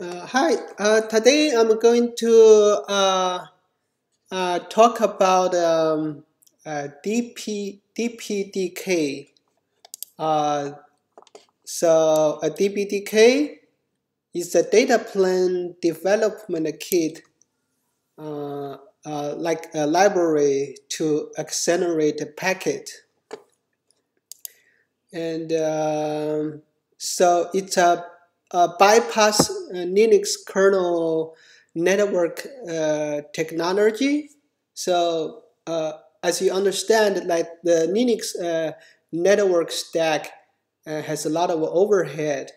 Uh, hi, uh, today I'm going to uh, uh talk about um, uh, DP, DPDK. Uh, so a DPDK is a data plane development kit, like a library to accelerate a packet. And um, so it's a uh, bypass uh, Linux kernel network uh, technology. So uh, as you understand, like the Linux uh, network stack uh, has a lot of overhead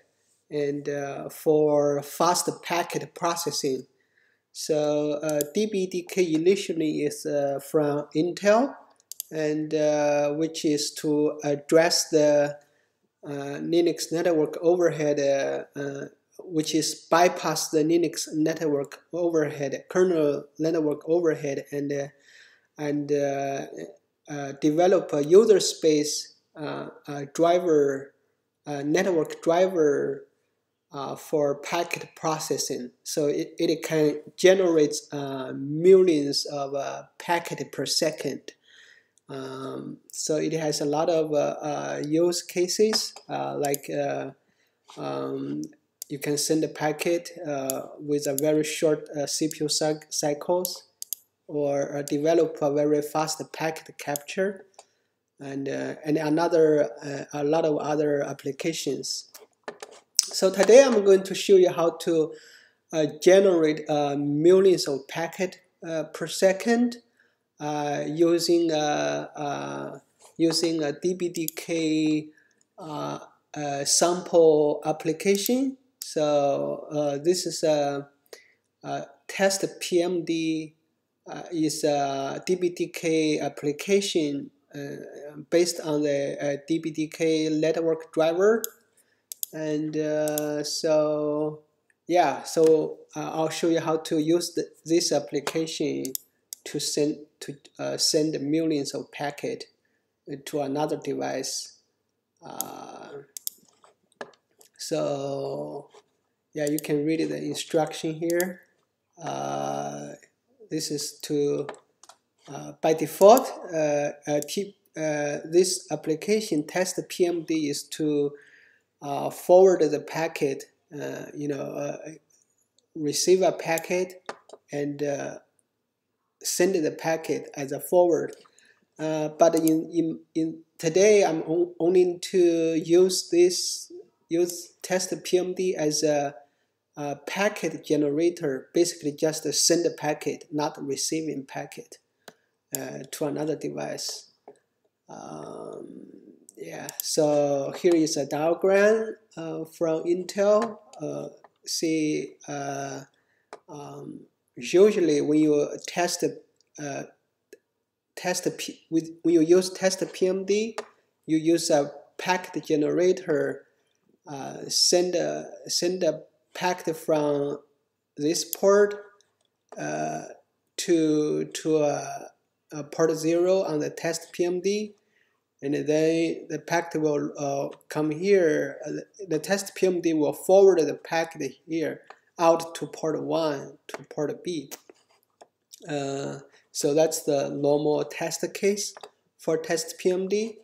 and for fast packet processing. So DPDK initially is from Intel, and which is to address the uh, Linux network overhead, uh, uh, which is bypass the Linux network overhead, kernel network overhead, and and develop a user space driver, network driver uh, for packet processing. So it, it can generate uh, millions of uh, packets per second. Um, so it has a lot of uh, uh, use cases uh, like uh, um, you can send a packet uh, with a very short uh, CPU cycles or develop a very fast packet capture and, and another a lot of other applications. So today I'm going to show you how to generate millions of packet per second uh, using a, a, using a uh, a sample application. So uh, this is a, a test PMD uh, is a DPDK application uh, based on the uh, DPDK network driver. And so, yeah, so I'll show you how to use the, this application to send to uh, send millions of packet to another device. Uh, so yeah, you can read the instruction here. Uh, this is to uh, by default uh, uh, this application test PMD is to forward the packet. you know, receive a packet and send the packet as a forward. Uh, but in, in, in today, I'm on, only to use this use test PMD as a, a, packet generator, basically just send a packet, not receiving packet uh, to another device. Um, yeah, so here is a diagram uh, from Intel. Uh, see uh, um, usually when you test uh, test P, with when you use test PMD, you use a packet generator. Uh, send a send a packet from this port uh, to to a, a, port zero on the test PMD, and then the packet will uh, come here. Uh, the test PMD will forward the packet here out to port 1 to port B. Uh, so that's the normal test case for test PMD.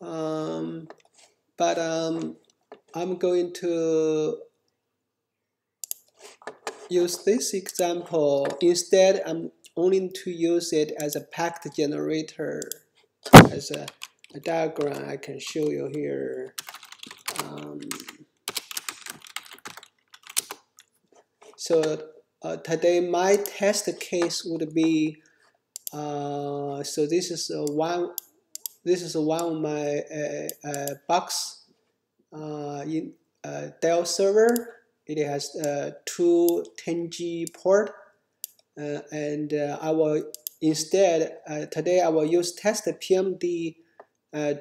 Um, but um, I'm going to use this example. Instead, I'm only to use it as a packed generator, as a, a diagram I can show you here. So uh, today my test case would be uh, so this is one this is one of my uh, uh box uh, in Dell server. It has two 10G port and I will instead today I will use test PMD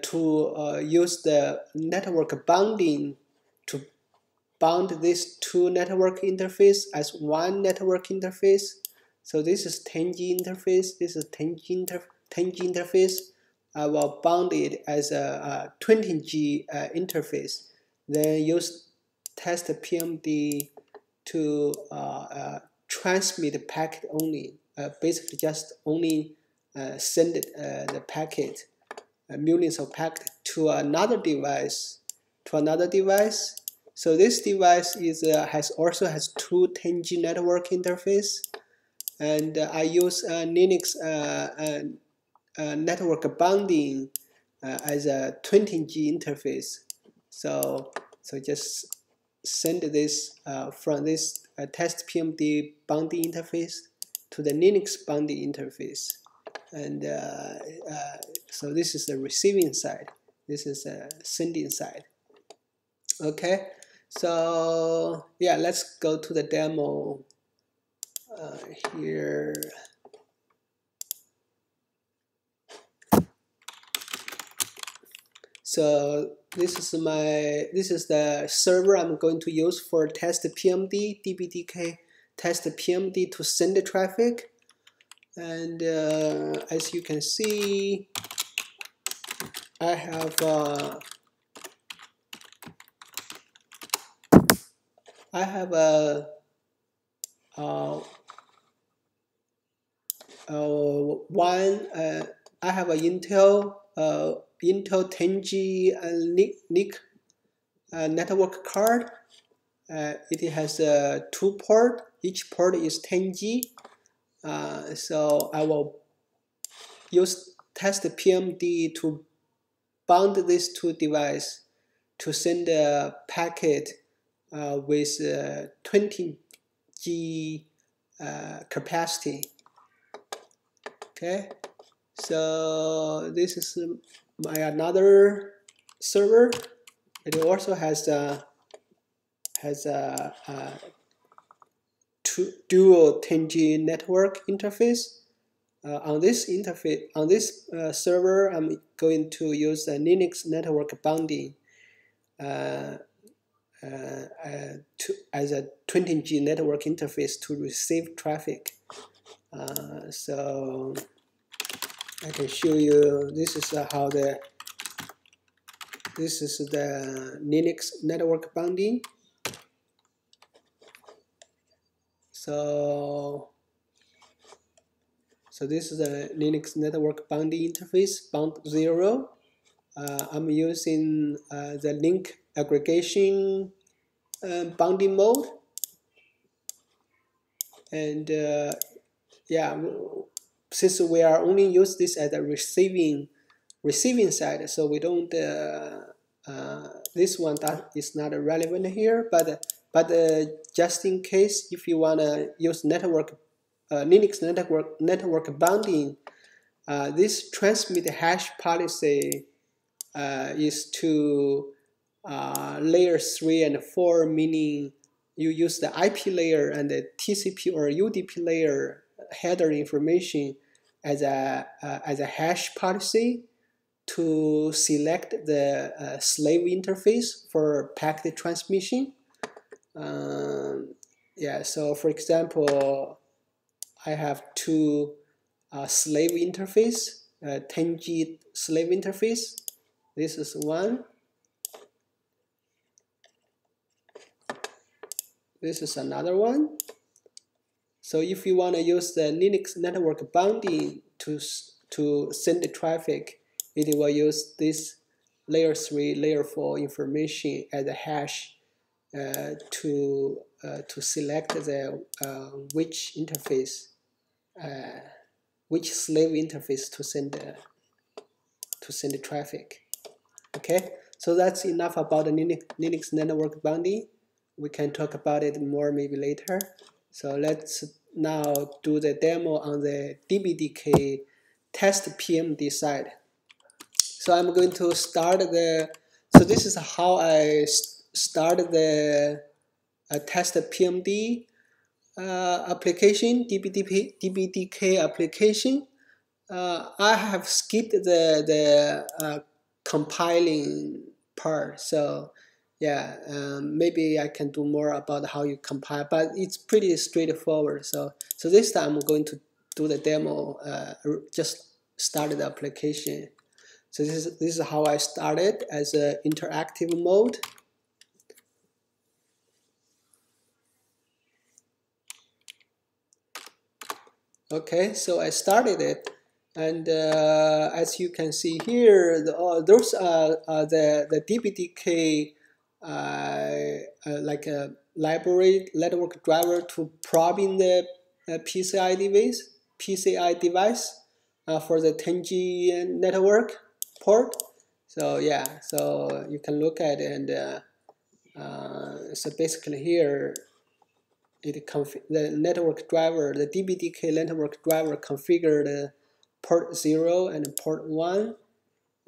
to use the network bounding bound these two network interface as one network interface. So this is 10G interface, this is 10G, inter 10G interface. I will bound it as a, a 20G uh, interface. Then use test PMD to uh, uh, transmit packet only, uh, basically just only send it, the packet, millions of packet to another device, to another device. So this device is has also has two 10G network interface, and I use Linux network bonding as a 20G interface. So so just send this uh, from this uh, test PMD bonding interface to the Linux bonding interface. And uh, uh, so this is the receiving side. This is the sending side. Okay, so yeah, let's go to the demo uh, here. So this is my this is the server I'm going to use for test PMD DPDK test PMD to send the traffic and uh, as you can see I have uh, I have a uh, uh, one uh, I have a Intel uh, Intel 10G NIC, NIC uh, network card. Uh, it has two port. Each port is 10G. Uh, so I will use test PMD to bound these two devices to send a packet uh, with 20G uh, capacity. Okay, so this is my another server. It also has a has a, a dual 10G network interface. Uh, on this interface, on this uh, server, I'm going to use a Linux network bonding uh, uh, uh to, as a 20G network interface to receive traffic. Uh, so I can show you this is how the this is the Linux network bonding so so this is the Linux network bonding interface bound zero uh, I'm using uh, the link aggregation uh, bounding mode and uh, yeah since we are only use this as a receiving receiving side, so we don't uh, uh, this one that is not relevant here. But but uh, just in case, if you wanna use network uh, Linux network network bounding, uh, this transmit hash policy uh, is to layer three and four, meaning you use the IP layer and the TCP or UDP layer header information as a uh, as a hash policy to select the uh, slave interface for packet transmission. Um, yeah, so for example, I have two uh, slave interface, 10G uh, slave interface. This is one. This is another one. So if you want to use the Linux network bounding to, to send the traffic, it will use this layer 3, layer 4 information as a hash uh, to, uh, to select the uh, which interface, uh, which slave interface to send the, to send the traffic. Okay, so that's enough about the Linux, network bounding. We can talk about it more maybe later. So let's now do the demo on the DPDK test PMD side. So I'm going to start the, so this is how I started the uh, test PMD uh, application, DPDK, DPDK application. Uh, I have skipped the, the uh, compiling part. So yeah, um, maybe I can do more about how you compile, but it's pretty straightforward. So so this time I'm going to do the demo. Uh, just started the application. So this is this is how I started as an interactive mode. Okay, so I started it and uh, as you can see here, the, uh, those are uh, the the DPDK uh, uh, like a library network driver to probing the uh, PCI device, PCI device for the 10G network port. So yeah, so you can look at it and so basically here it the network driver, the DPDK network driver configured port 0 and port 1,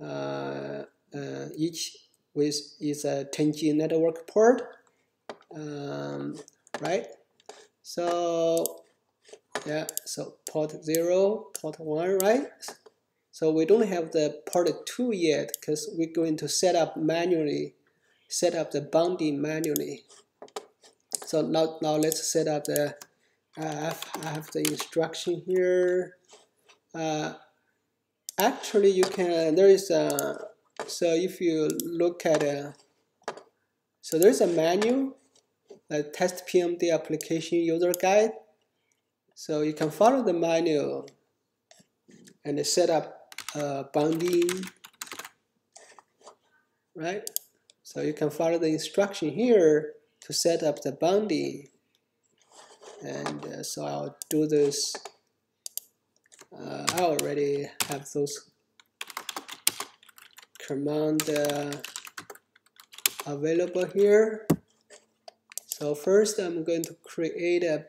uh, uh, each with is a 10G network port, um, right? So yeah, so port 0, port 1, right? So we don't have the port 2 yet because we're going to set up manually, set up the bonding manually. So now, now let's set up the, I have the instruction here. Uh, actually, you can, there is a, so if you look at a, so there's a menu, a test PMD application user guide. So you can follow the manual and set up uh, bonding, right? So you can follow the instruction here to set up the bonding. And uh, so I'll do this. Uh, I already have those command uh, available here. So first I'm going to create a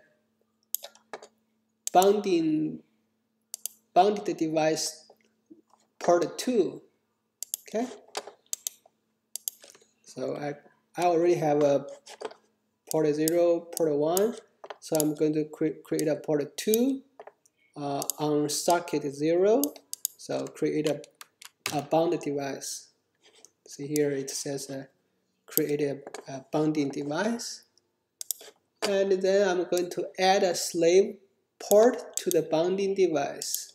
bonding bonded device port 2 okay? So I, I already have a port 0 port 1 so I'm going to cre create a port 2 uh, on socket 0 so create a, a bonded device. See here it says uh, create a, a bonding device. And then I'm going to add a slave port to the bonding device.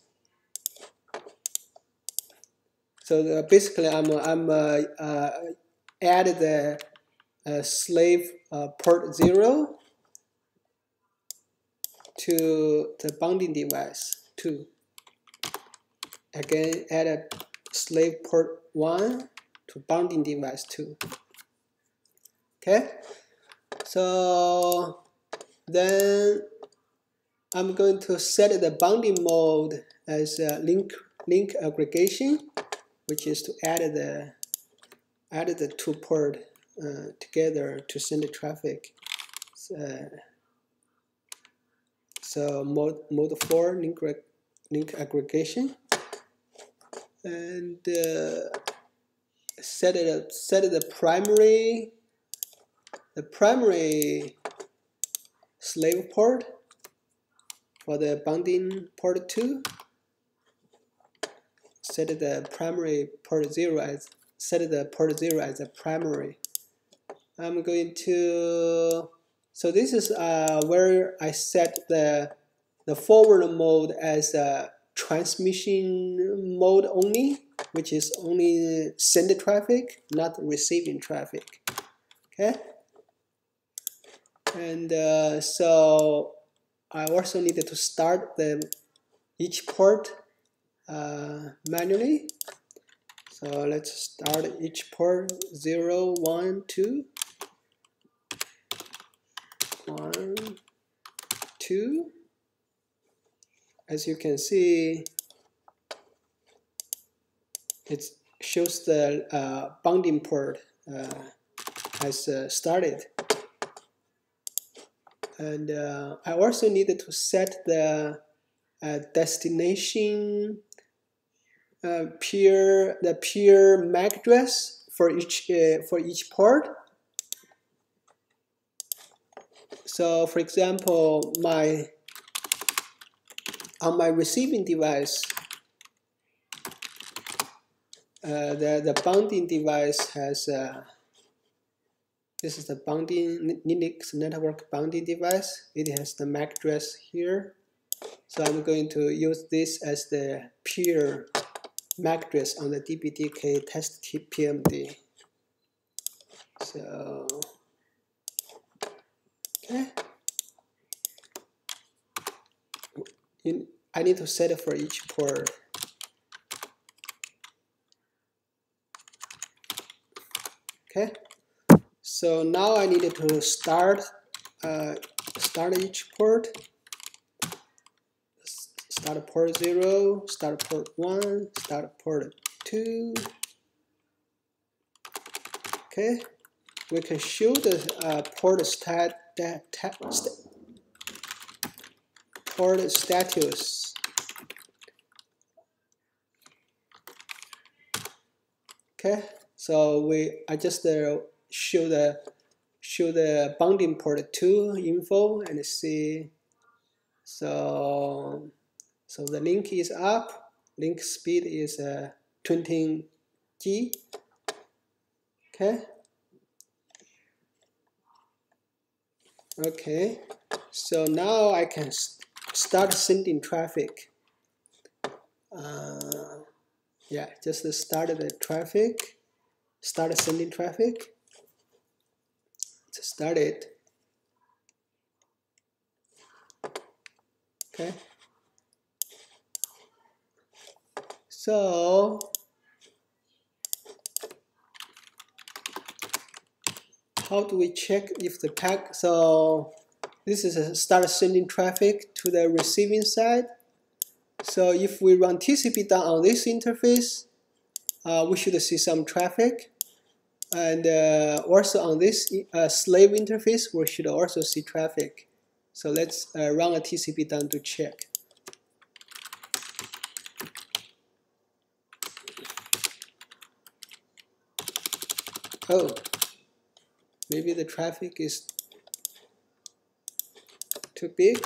So the, basically, I'm I'm uh, uh, add the uh, slave uh, port zero to the bonding device two. Again, add a slave port one to bonding device two. Okay, so then I'm going to set the bonding mode as link link aggregation, which is to add the add the two port uh, together to send the traffic. Uh, so mode mode four link link aggregation, and uh, set it up, set it the primary the primary slave port for the bonding port 2 set the primary port 0 as set the port 0 as a primary. I'm going to so this is uh, where I set the the forward mode as a transmission mode only which is only send traffic not receiving traffic okay and uh, so I also needed to start the each port uh, manually. So let's start each port 0, 1, 2. 2. As you can see, it shows the uh, bonding port uh, has uh, started and uh, I also needed to set the uh, destination uh, peer the peer MAC address for each for each port. So, for example, my on my receiving device, uh, the the bonding device has uh, this is the bonding Linux network bonding device. It has the MAC address here. So I'm going to use this as the peer MAC address on the DPDK test PMD. So, I need to set it for each port. Okay, so now I needed to start uh, start each port. Start port zero, start port one, start port two. Okay, we can show the uh, port stat port status. Okay, so we I just uh, show the show the bounding port two info and see. So so the link is up. Link speed is uh, 20 G. Okay. Okay. So now I can start sending traffic. Uh, yeah, just start the traffic. Start sending traffic. To start it. Okay. So how do we check if the pack, so this is a start sending traffic to the receiving side. So if we run tcpdump on this interface, uh, we should see some traffic. And uh, also on this uh, slave interface, we should also see traffic. So let's uh, run a tcpdump to check. Oh, maybe the traffic is too big